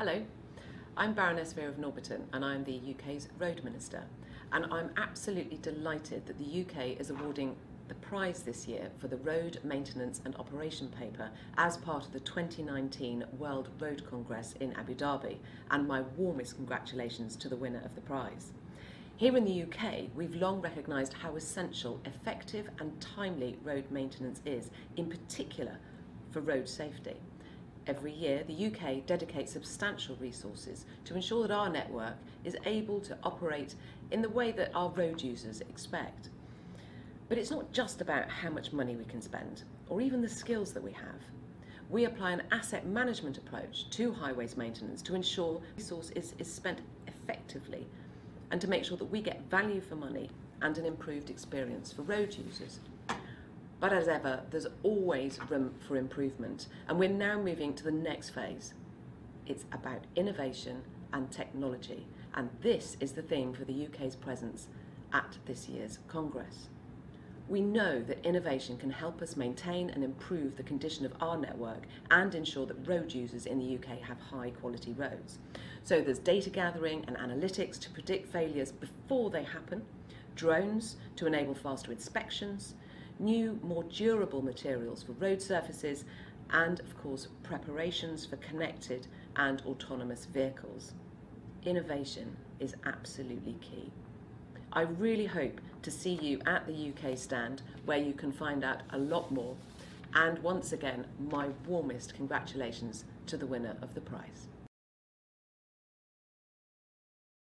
Hello, I'm Baroness Vere of Norbiton and I'm the UK's Road Minister. And I'm absolutely delighted that the UK is awarding the prize this year for the Road Maintenance and Operation Paper as part of the 2019 World Road Congress in Abu Dhabi. And my warmest congratulations to the winner of the prize. Here in the UK, we've long recognised how essential effective and timely road maintenance is, in particular for road safety. Every year, the UK dedicates substantial resources to ensure that our network is able to operate in the way that our road users expect. But it's not just about how much money we can spend, or even the skills that we have. We apply an asset management approach to highways maintenance to ensure resource is, is spent effectively and to make sure that we get value for money and an improved experience for road users. But as ever, there's always room for improvement, and we're now moving to the next phase. It's about innovation and technology, and this is the theme for the UK's presence at this year's Congress. We know that innovation can help us maintain and improve the condition of our network and ensure that road users in the UK have high quality roads. So there's data gathering and analytics to predict failures before they happen, drones to enable faster inspections, new, more durable materials for road surfaces, and of course, preparations for connected and autonomous vehicles. Innovation is absolutely key. I really hope to see you at the UK stand where you can find out a lot more. And once again, my warmest congratulations to the winner of the prize.